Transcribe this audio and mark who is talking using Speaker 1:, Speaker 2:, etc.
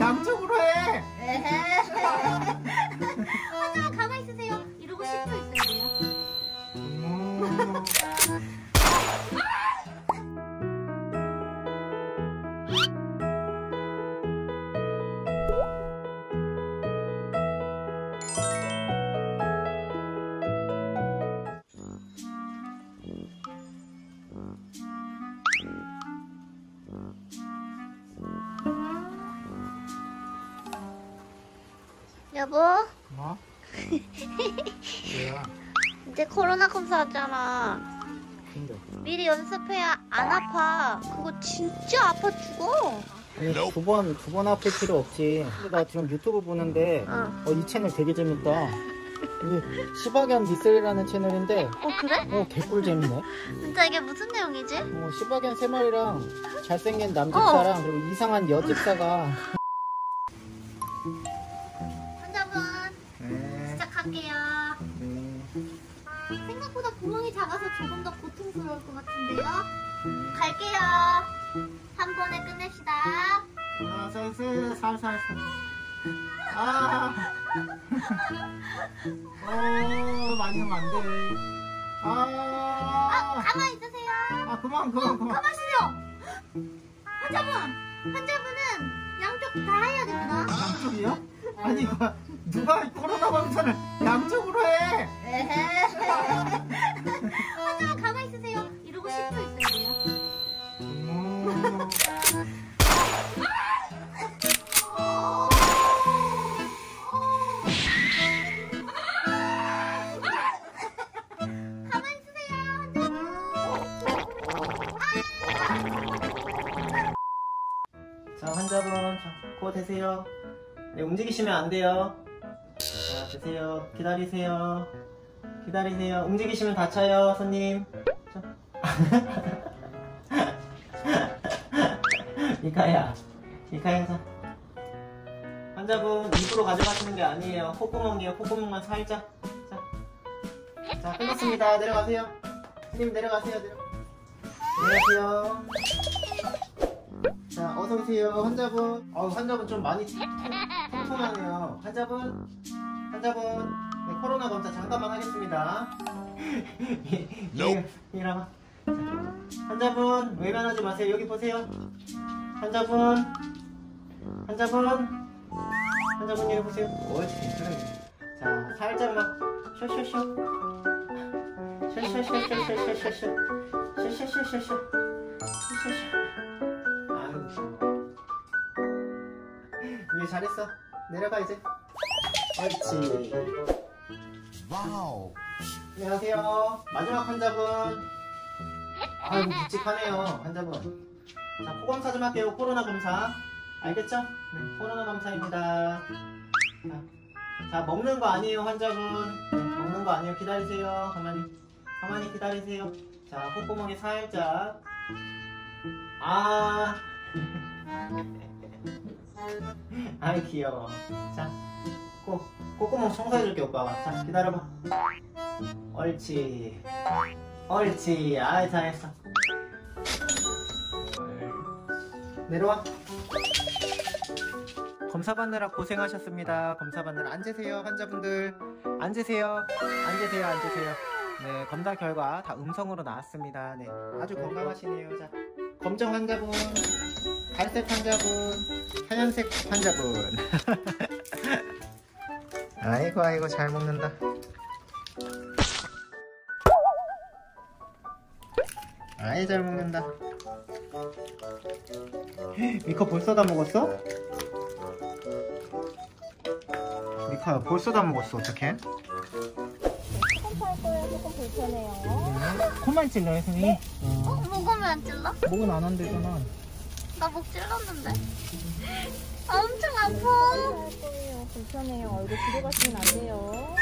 Speaker 1: 양쪽으로 해.
Speaker 2: 하지만 가만히 있으세요. 이러고 10초 있어야 돼요. 여보,
Speaker 1: 뭐? 뭐야?
Speaker 2: 이제 코로나 검사하잖아.
Speaker 1: 근데
Speaker 2: 미리 연습해야 안 아파. 그거 진짜 아파 죽어.
Speaker 1: 아니 두 번 두 번 아플 필요 없지. 근데 나 지금 유튜브 보는데
Speaker 2: 어.
Speaker 1: 어, 이 채널 되게 재밌다. 이게 시바견 미셀이라는 채널인데
Speaker 2: 어, 그래?
Speaker 1: 어 개꿀 재밌네.
Speaker 2: 진짜 이게 무슨 내용이지?
Speaker 1: 어, 시바견 세 마리랑 잘생긴 남집사랑 그리고 이상한 여집사가
Speaker 2: 생각보다 구멍이 작아서 조금 더 고통스러울 것 같은데요. 갈게요. 한 번에 끝냅시다.
Speaker 1: 아, 살살 살살 아. 어, 많이 하면 안 돼.
Speaker 2: 아,
Speaker 1: 아.
Speaker 2: 가만히 있으세요.
Speaker 1: 아, 그만, 그만, 그만.
Speaker 2: 가만히요. 환자분, 환자분은 양쪽 다 해야 됩니다.
Speaker 1: 양쪽이요? 아니, 누가 코로나 검사를 양쪽으로 해?
Speaker 2: 에헤.
Speaker 1: 대세요. 네, 움직이시면 안 돼요. 자, 드세요. 기다리세요. 기다리세요. 움직이시면 다쳐요, 손님. 자. 미카야. 미카야, 자. 환자분, 입으로 가져가시는 게 아니에요. 콧구멍이에요. 콧구멍만 살짝. 자. 자, 끝났습니다. 내려가세요. 손님, 내려가세요. 내려. 내려가세요. 자, 어서 오세요, 환자분. 어, 환자분 좀 많이 통통하네요. 환자분, 환자분, 네, 코로나 검사 잠깐만 하겠습니다. 예, 이라고. 환자분, 외면하지 마세요. 여기 보세요. 환자분, 환자분, 환자분 이리 보세요. 옳지, 그래. 자, 살짝만 쇼쇼쇼, 쇼쇼쇼쇼쇼쇼쇼쇼, 쇼쇼쇼쇼쇼, 쇼쇼쇼. 위에 잘했어. 내려가 이제. 옳지.
Speaker 3: wow.
Speaker 1: 안녕하세요. 마지막 환자분. 아유, 묵직하네요, 환자분. 자, 코 검사 좀 할게요. 코로나 검사. 알겠죠? 네, 코로나 검사입니다. 자, 자, 먹는 거 아니에요, 환자분. 네, 먹는 거 아니에요. 기다리세요. 가만히. 가만히 기다리세요. 자, 콧구멍에 살짝. 아. 아이, 귀여워. 자, 코, 콧구멍 청소해줄게, 오빠가. 자, 기다려봐. 옳지. 옳지. 아이, 잘했어. 내려와. 검사 받느라 고생하셨습니다. 검사 받느라 앉으세요, 환자분들. 앉으세요. 앉으세요, 앉으세요. 네, 검사 결과 다 음성으로 나왔습니다. 네, 아주 건강하시네요. 자, 검정 환자분, 갈색 환자분, 하얀색 환자분. 아이고, 아이고, 잘 먹는다. 아이, 잘 먹는다. 미카 벌써 다 먹었어? 미카야 벌써 다 먹었어 어떡해?
Speaker 2: 조금 불편해요.
Speaker 1: 코만 찔러요 선생님?
Speaker 2: 어? 목은 왜안 찔러?
Speaker 1: 목은 안 한대잖아
Speaker 2: 나 목 찔렀는데. 엄청 아파.
Speaker 4: 할 거예요. 불편해요. 얼굴 뒤로 가시면 안 돼요.